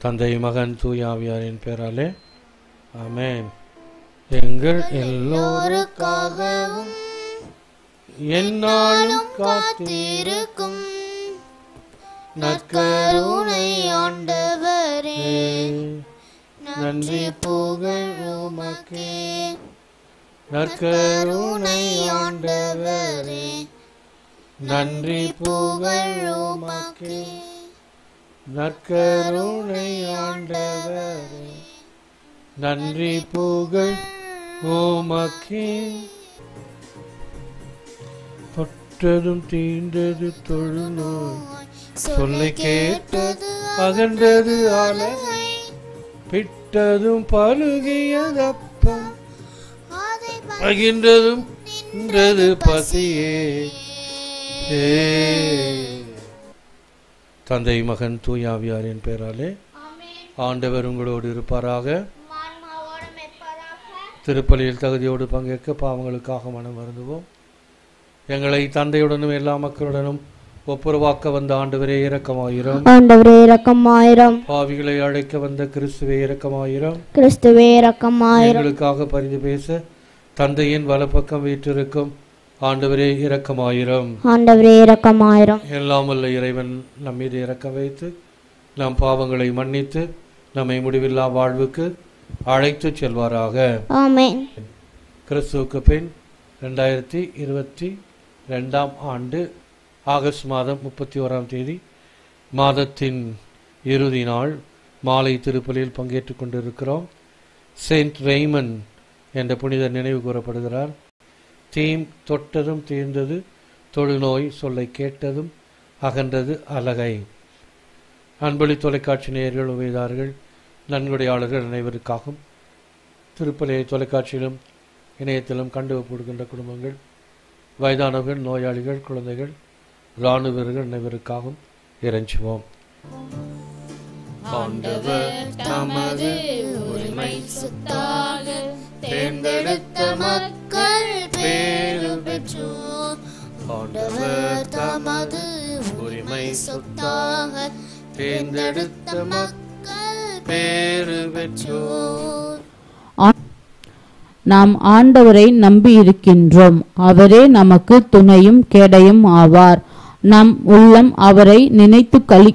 தந்தை மகன் தூயாவியாரின் பேராலே. ஆமேன். எங்கள் எல்லோருக்காகவும் என்னாலும் காத்திருக்கும் நற்கருணை ஆண்டவரே. நன்றி புகழ் உமக்கே. நற்கருணை ஆண்டவரே. நன்றி புகழ் உமக்கே. நற்கருணை ஆண்டவரே. நன்றி புகழ் ஓமக்கே தொட்டதும் தீண்டது தொழுநோய் சொல்லை கேட்டது அகன்றது அழகை. பிட்டதும் பழுகியதப்பம் பகின்றதும் பசியே. ஏ. தந்தை மகன் தூயாவியாரின் பேராலே. ஆண்டவர் உங்களோடு இருப்பாராக. திருப்பலியில் தகுதியோடு பங்கேற்க பாவங்களுக்காக மனம் வருந்துவோம். எங்களை தந்தையுடனும் எல்லா மக்களுடனும் ஒப்புரவாக்க வந்த ஆண்டவரே இரக்கமாயிரம். ஆண்டவரே இரக்கமாயிரம். பாவிகளை அழைக்க வந்த கிறிஸ்துவே இரக்கமாயிரம். கிறிஸ்துவே இரக்கமாயிரம். எங்களுக்காக பரிந்து பேச தந்தையின் வலப்பக்கம் வீற்றிருக்கும் ஆண்டவரே இரக்கமாயிரம். ஆண்டவரே இரக்கமாயிரம். எல்லாம் வல்ல இறைவன் நம் மீது இறக்கம் வைத்து நம் பாவங்களை மன்னித்து நம்மை முடிவில்லா வாழ்வுக்கு அழைத்துச் செல்வாராக. கிறிஸ்துவுக்கு பின் ரெண்டாயிரத்தி இருபத்தி ரெண்டாம் ஆண்டு ஆகஸ்ட் மாதம் முப்பத்தி ஓராம் தேதி மாதத்தின் இறுதி நாள் மாலை திருப்பலியில் பங்கேற்றுக் கொண்டிருக்கிறோம். செயின்ட் ரெய்மன் என்ற புனிதர் நினைவு கூறப்படுகிறார். தீம் தொட்டதும் தீர்ந்தது தொழுநோய் சொல்லை கேட்டதும் அகன்றது அலகை அன்பொழி தொலைக்காட்சி நேயர்கள் உபயதார்கள் நன்கொடையாளர்கள் அனைவருக்காகவும் திருப்பலையை தொலைக்காட்சியிலும் இணையத்திலும் கண்டு கொடுக்கின்ற குடும்பங்கள் வயதானவர்கள் நோயாளிகள் குழந்தைகள் இராணுவ வீரர்கள் அனைவருக்காகவும் இறைஞ்சுவோம். ஆண்டவர் தமது உரிமை தேர்ந்தெடுத்த பெற்றோர் ஆண்டவர் தமது உரிமை சொத்தாக தேர்ந்தெடுத்த மக்கள் பேரு பெற்றோர் நாம் ஆண்டவரை நம்பியிருக்கின்றோம். அவரே நமக்கு துணையும் கேடையும் ஆவார். நம் உள்ளம் அவரை நினைத்து களி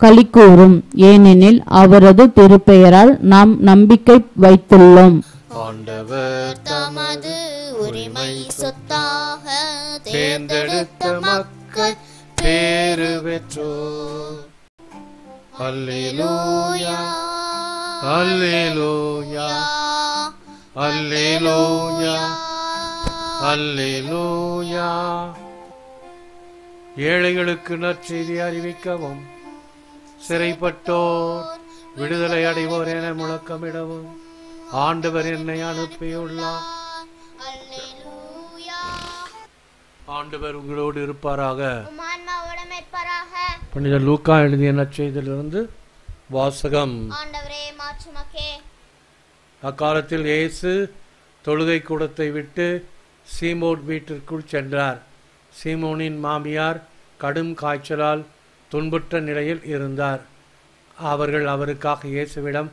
களிக்கூறும் ஏனெனில் அவரது திருப்பெயரால் நாம் நம்பிக்கை வைத்துள்ளோம். ஆண்டவர் தமது உரிமை சொத்தாக தேர்ந்தெடுத்த மக்கள் பேரு பெற்றோர் அல்லேலூயா அல்லேலூயா அல்லேலூயா அல்லேலூயா. ஏழைகளுக்கு நற்செய்தி அறிவிக்கவும் சிறைப்பட்டோர் விடுதலை அடைவோர் என முழக்கமிடவும் ஆண்டவர் என்னை அனுப்பியுள்ளார். ஆண்டவர் உங்களோடு இருப்பாராக. புனித லூக்கா எழுதிய நற்செய்தியிலிருந்து வாசகம். அக்காலத்தில் இயேசு தொழுகை கூடத்தை விட்டு சீமோன் வீட்டிற்குள் சென்றார். சீமோனின் மாமியார் கடும் காய்ச்சலால் துன்புற்ற நிலையில் இருந்தார். அவர்கள் அவருக்காக இயேசுவிடம்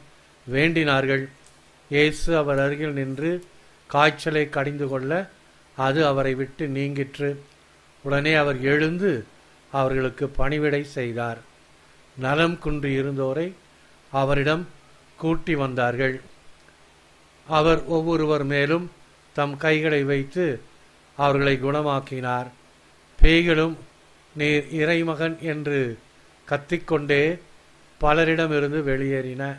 வேண்டினார்கள். இயேசு அவர் அருகில் நின்று காய்ச்சலை கடிந்து கொள்ள அது அவரை விட்டு நீங்கிற்று. உடனே அவர் எழுந்து அவர்களுக்கு பணிவிடை செய்தார். நலம் குன்றி இருந்தோரை அவரிடம் கூட்டி வந்தார்கள். அவர் ஒவ்வொருவர் மேலும் தம் கைகளை வைத்து அவர்களை குணமாக்கினார். பேய்களும் நீர் இறைமகன் என்று கத்திக்கொண்டே பலரிடமிருந்து வெளியேறின.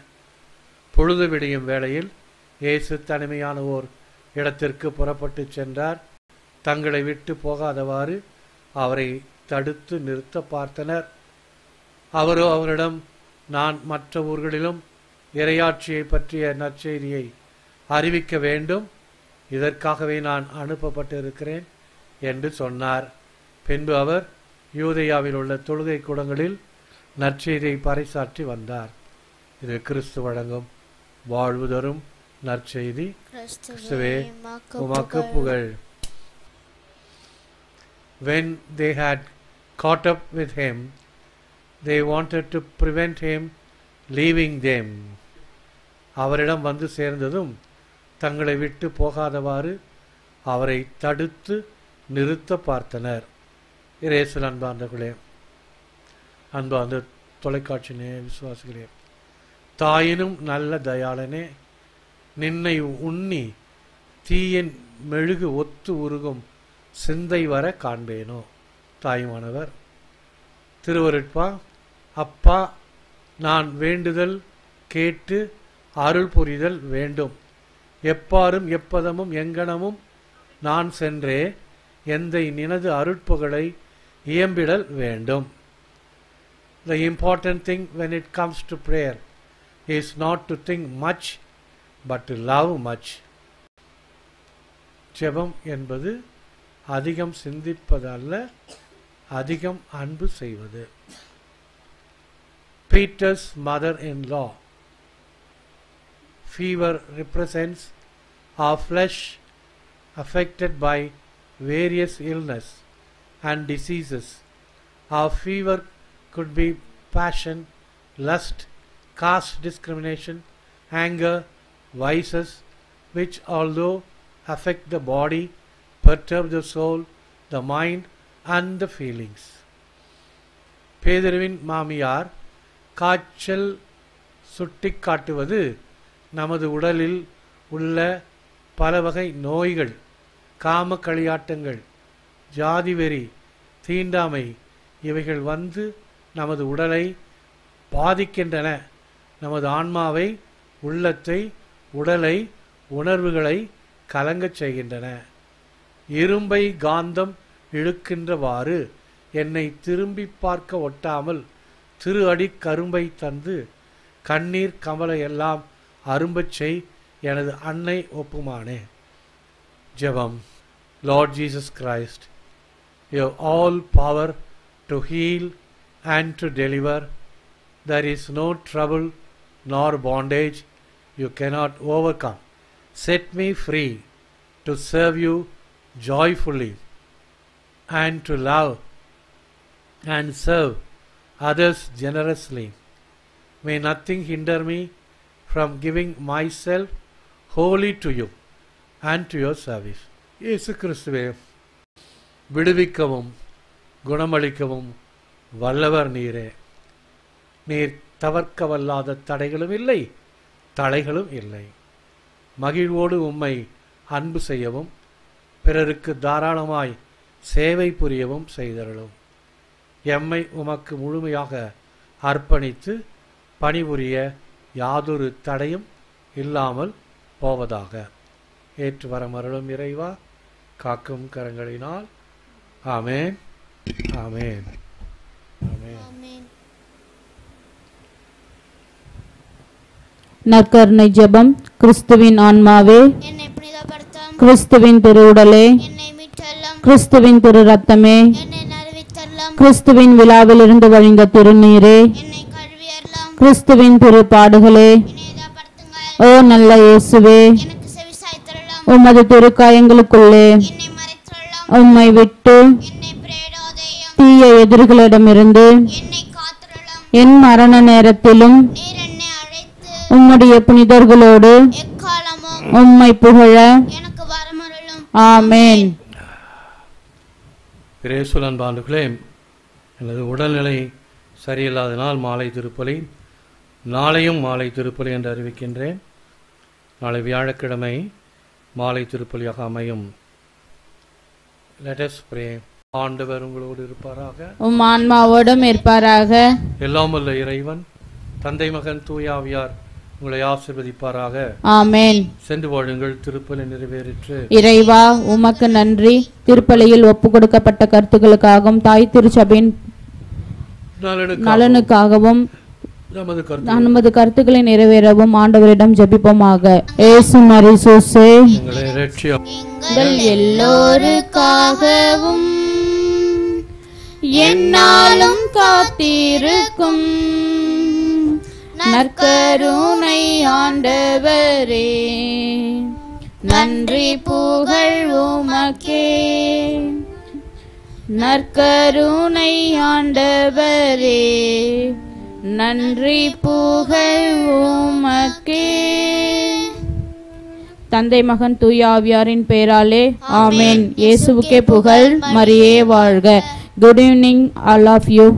பொழுது விடியும் வேளையில் இயேசு தனிமையான ஓர் இடத்திற்கு புறப்பட்டுச் சென்றார். தங்களை விட்டு போகாதவாறு அவரை தடுத்து நிறுத்த பார்த்தனர். அவரோ அவரிடம் நான் மற்ற ஊர்களிலும் இரையாட்சியை பற்றிய நற்செய்தியை அறிவிக்க வேண்டும். இதற்காகவே நான் அனுப்பப்பட்டிருக்கிறேன் என்று சொன்னார். பின்பு அவர் யூதையாவில் உள்ள தொழுகை கூடங்களில் நற்செய்தியை பறைசாற்றி வந்தார். இது கிறிஸ்து வழங்கும் வாழ்வு தரும் நற்செய்தி. கிறிஸ்துவே உமக்கு புகழ் When they had caught up with him, they wanted to prevent him leaving them அவரிடம் வந்து சேர்ந்ததும் தங்களை விட்டு போகாதவாறு அவரை தடுத்து நிறுத்த பார்த்தனர். இரேசல் அன்பார்ந்தர்களே அன்பார்ந்த தொலைக்காட்சினே விசுவாசிகளே தாயினும் நல்ல தயாளனே நின்னை உண்ணி தீயின் மெழுகு ஒத்து உருகும் சிந்தை வர காண்பேனோ? தாய்மானவர் திருவருட்பா அப்பா நான் வேண்டுதல் கேட்டு அருள் புரிதல் வேண்டும். எப்பாரும் எப்பதமும் எங்கனமும் நான் சென்றே எந்தை நினது அருட்புகளை இயம்பிடல் வேண்டும். The important thing when it comes to prayer is not to think much but to love much. ஜெபம் என்பது அதிகம் சிந்திப்பதல்ல அதிகம் அன்பு செய்வது Peter's mother in law fever represents our flesh affected by various illness and diseases. Our fever could be passion, lust, caste discrimination, anger, vices, which although affect the body, perturb the soul, the mind, and the feelings. பேதருவின் மாமியார் காய்ச்சல் சுட்டிக்காட்டுவது நமது உடலில் உள்ள பல வகை நோய்கள் காம களியாட்டங்கள் ஜாதிவெறி தீண்டாமை இவைகள் வந்து நமது உடலை பாதிக்கின்றன நமது ஆன்மாவை உள்ளத்தை உடலை உணர்வுகளை கலங்கச் செய்கின்றன. இரும்பை காந்தம் இழுக்கின்றவாறு என்னை திரும்பி பார்க்க ஒட்டாமல் திரு அடி கரும்பை தந்து கண்ணீர் கமலை எல்லாம் அரும்பச் செய் எனது அன்னை ஒப்புமானே. ஜெபம். Lord Jesus Christ you all power to heal and to deliver there is no trouble nor bondage you cannot overcome. Set me free to serve you joyfully and to love and serve others generously. May nothing hinder me from giving myself wholly to you and to your service. இயேசு கிறிஸ்துவே விடுவிக்கவும் குணமளிக்கவும் வல்லவர் நீரே நீர் தவிர்க்க வல்லாத தடைகளும் இல்லை தலைகளும் இல்லை. மகிழ்வோடு உம்மை அன்பு செய்யவும் பிறருக்கு தாராளமாய் சேவை புரியவும் செய்தருளும். எம்மை உமக்கு முழுமையாக அர்ப்பணித்து பணிபுரிய யாதொரு தடையும் இல்லாமல் போவதாக. ஏற்று வரமருளும் இறைவா காக்கும் கரங்களினால். ஆமேன். ஆமேன் ஆமென் நற்கருணை ஜெபம். கிறிஸ்துவின் ஆன்மாவே. கிறிஸ்துவின் என்னை மீட்டல்லும். கிறிஸ்துவின் திரு ரத்தமே கிறிஸ்துவின் விழாவிலிருந்து வழிந்த திருநீரே. கிறிஸ்துவின் திரு பாடுகளே ஓ நல்ல இயேசுவே. உமது திருக்காயங்களுக்குள்ளே. உம்மை விட்டு தீய எதிரிகளிடமிருந்து என் மரண நேரத்திலும் உம்முடைய புனிதர்களோடு எக்காலமும் உம்மை புகழ ஆமேன். பிரேசுலன் பாண்டுகளே எனது உடல்நிலை சரியில்லாதனால் மாலை திருப்பலி நாளையும் மாலை திருப்பலி என்று அறிவிக்கின்றேன். நாளை வியாழக்கிழமை மாலை திருப்பலியாக அமையும். லெட்டஸ் பிரே ஆண்டவர் உங்களோடு இருப்பாராக. உம் ஆன்மாவோடும் இருப்பாராக. எல்லாம் வல்ல இறைவன் தந்தை மகன் தூயாவியார் உங்களை ஆசிர்வதிப்பாராக. ஆமேன். சென்று வாழுங்கள் திருப்பலி நிறைவேறிற்று. இறைவா உமக்கு நன்றி. திருப்பலியில் ஒப்பு கொடுக்கப்பட்ட கருத்துக்களுக்காகவும் தாய் திருச்சபையின் நலனுக்கு நலனுக்காகவும் நமது கருத்து நமது கருத்துக்களை நிறைவேறவும் ஆண்டவரிடம் ஜெபிப்போமாக. ஏசு மரிசூசே. எங்களை ரட்சியா எங்கள் எல்லோருக்காகவும் என்னாலும் காத்திருக்கும். நற்கருணை ஆண்டவரே. நன்றி புகழ் உமக்கே. நற்கருணை ஆண்டவரே. நன்றி புகழ் உமக்கே. தந்தை மகன் தூய ஆவியாரின் பெயராலே ஆமென். இயேசுவுக்கே புகழ். மரியே வாழ்க. Good evening all of you